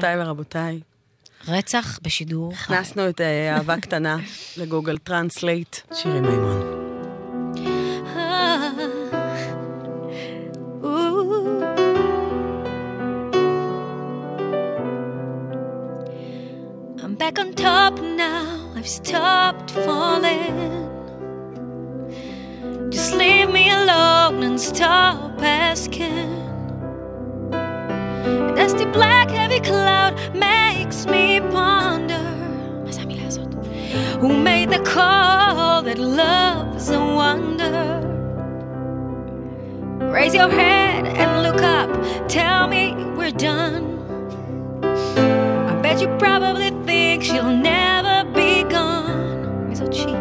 גבירותיי ורבותיי, רצח בשידור חי. הכנסנו את אה, אהבה קטנה לגוגל טרנסלייט, שירי מימון. Ah. I'm back on top now. I've stopped falling. Just leave me alone and stop asking. Dusty black heavy cloud makes me ponder. Who made the call that love is a wonder? Raise your head and look up. Tell me we're done. I bet you probably think she'll never be gone. So cheap.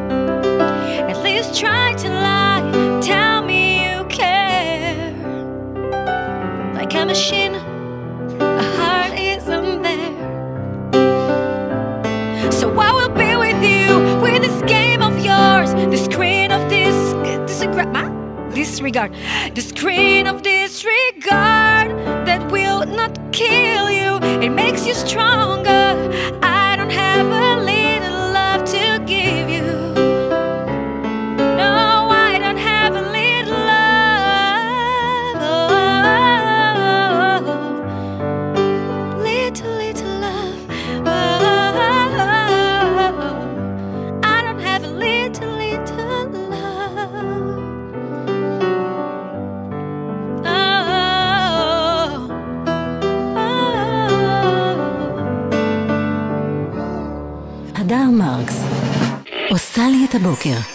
At least try to lie. Tell me you care. Like a machine. Disregard, the screen of disregard that will not kill you. It makes you stronger. מרקס עושה לי את הבוקר.